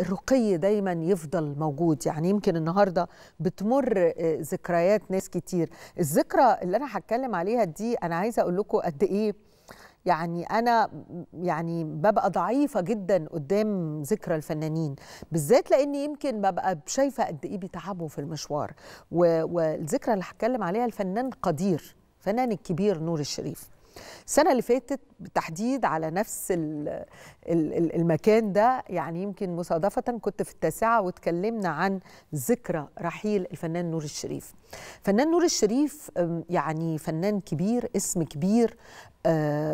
الرقي دايما يفضل موجود. يعني يمكن النهارده بتمر ذكريات ناس كتير. الذكرى اللي أنا هتكلم عليها دي أنا عايزة أقول لكم قد إيه يعني أنا يعني ببقى ضعيفة جدا قدام ذكرى الفنانين. بالذات لأني يمكن ببقى شايفة قد إيه بيتعبوا في المشوار. والذكرى اللي هتكلم عليها الفنان قدير الفنان الكبير نور الشريف. السنة اللي فاتت بالتحديد على نفس المكان ده يعني يمكن مصادفة كنت في التاسعة واتكلمنا عن ذكرى رحيل الفنان نور الشريف. فنان نور الشريف يعني فنان كبير اسم كبير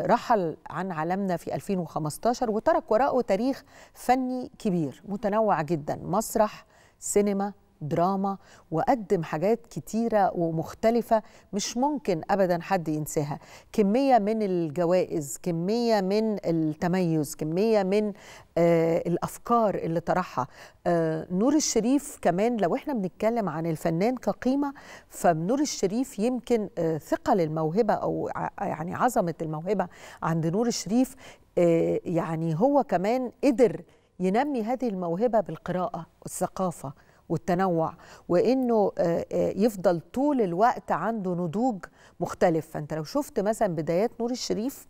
رحل عن عالمنا في 2015 وترك وراءه تاريخ فني كبير متنوع جدا مسرح سينما دراما وقدم حاجات كتيرة ومختلفة مش ممكن أبدا حد ينساها. كمية من الجوائز كمية من التميز كمية من آه الأفكار اللي طرحها. آه نور الشريف كمان لو إحنا بنتكلم عن الفنان كقيمة فنور الشريف يمكن آه ثقل الموهبة أو يعني عظمة الموهبة عند نور الشريف. آه يعني هو كمان قدر ينمي هذه الموهبة بالقراءة والثقافة. والتنوع وإنه يفضل طول الوقت عنده نضوج مختلف. فأنت لو شفت مثلا بدايات نور الشريف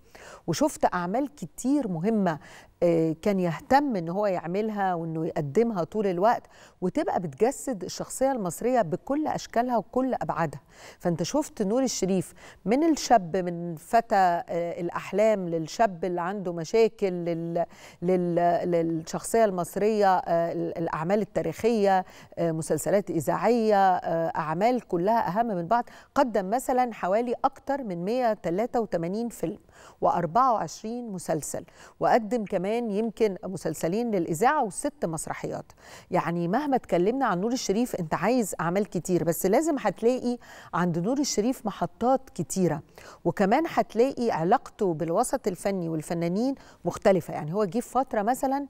وشفت أعمال كتير مهمة كان يهتم إن هو يعملها وإنه يقدمها طول الوقت وتبقى بتجسد الشخصية المصرية بكل أشكالها وكل أبعادها. فأنت شفت نور الشريف من الشاب من فتى الأحلام للشاب اللي عنده مشاكل لل... لل... للشخصية المصرية الأعمال التاريخية مسلسلات إذاعية أعمال كلها أهم من بعض قدم مثلا حوالي أكتر من 183 فيلم. و24 مسلسل وقدم كمان يمكن مسلسلين للإذاعة وست مسرحيات. يعني مهما اتكلمنا عن نور الشريف أنت عايز أعمال كتير بس لازم هتلاقي عند نور الشريف محطات كتيرة. وكمان هتلاقي علاقته بالوسط الفني والفنانين مختلفة. يعني هو جه في فترة مثلا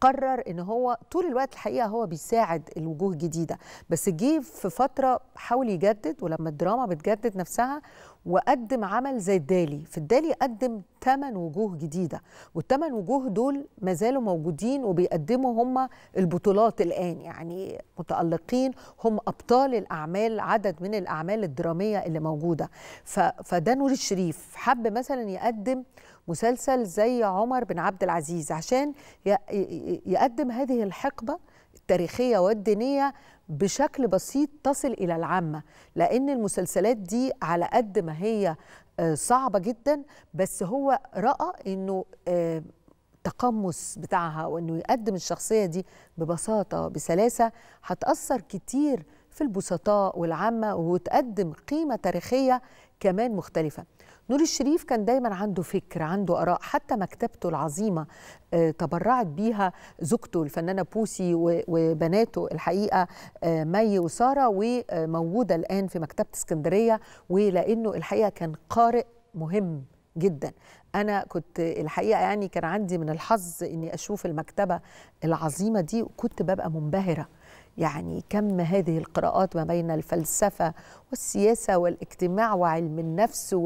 قرر إن هو طول الوقت الحقيقة هو بيساعد الوجوه الجديدة بس جه في فترة حاول يجدد ولما الدراما بتجدد نفسها وقدم عمل زي الدالي. في الدالي قدم ثمان وجوه جديدة والثمان وجوه دول ما زالوا موجودين وبيقدموا هم البطولات الآن. يعني متألقين هم أبطال الأعمال عدد من الأعمال الدرامية اللي موجودة. فده نور الشريف. حب مثلا يقدم مسلسل زي عمر بن عبد العزيز عشان يقدم هذه الحقبة التاريخية والدينية بشكل بسيط تصل إلى العامة لأن المسلسلات دي على قد ما هي صعبة جدا بس هو رأى إنه التقمص بتاعها وإنه يقدم الشخصية دي ببساطة بسلاسه هتأثر كتير في البسطاء والعامة وتقدم قيمة تاريخية كمان مختلفة. نور الشريف كان دايما عنده فكر عنده آراء حتى مكتبته العظيمة تبرعت بيها زوجته الفنانة بوسي وبناته الحقيقة مي وسارة وموجودة الآن في مكتبة اسكندرية ولأنه الحقيقة كان قارئ مهم جدا. أنا كنت الحقيقة يعني كان عندي من الحظ إني أشوف المكتبة العظيمة دي وكنت ببقى منبهرة. يعني كم هذه القراءات ما بين الفلسفة والسياسة والاجتماع وعلم النفس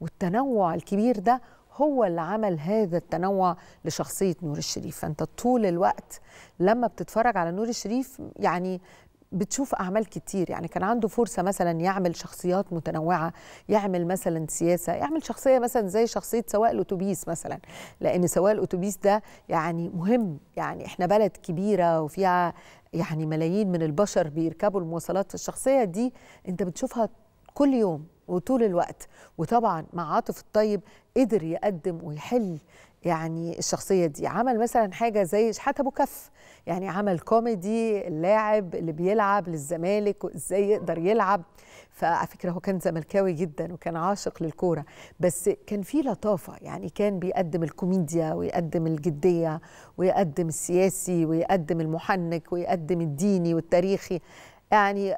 والتنوع الكبير ده هو اللي عمل هذا التنوع لشخصية نور الشريف. فأنت طول الوقت لما بتتفرج على نور الشريف يعني بتشوف أعمال كتير. يعني كان عنده فرصة مثلا يعمل شخصيات متنوعة يعمل مثلا سياسة يعمل شخصية مثلا زي شخصية سواق الأتوبيس مثلا لأن سواق الأتوبيس ده يعني مهم. يعني إحنا بلد كبيرة وفيها يعني ملايين من البشر بيركبوا المواصلات الشخصيه دي أنت بتشوفها كل يوم. وطول الوقت. وطبعا مع عاطف الطيب قدر يقدم ويحل يعني الشخصية دي. عمل مثلا حاجة زي شحات أبو كف. يعني عمل كوميدي اللاعب اللي بيلعب للزمالك وإزاي يقدر يلعب. فعلى فكرة هو كان زملكاوي جدا وكان عاشق للكورة. بس كان في لطافة. يعني كان بيقدم الكوميديا ويقدم الجدية ويقدم السياسي ويقدم المحنك ويقدم الديني والتاريخي. يعني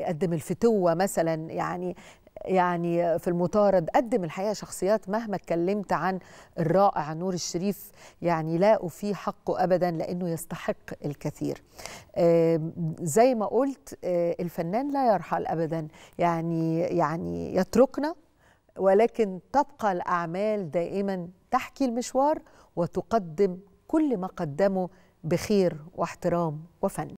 يقدم الفتوة مثلا. يعني يعني في المطارد قدم الحقيقة شخصيات مهما اتكلمت عن الرائع نور الشريف يعني لا أفي حقه ابدا لأنه يستحق الكثير. زي ما قلت الفنان لا يرحل ابدا يعني يعني يتركنا ولكن تبقى الأعمال دائما تحكي المشوار وتقدم كل ما قدمه بخير واحترام وفن.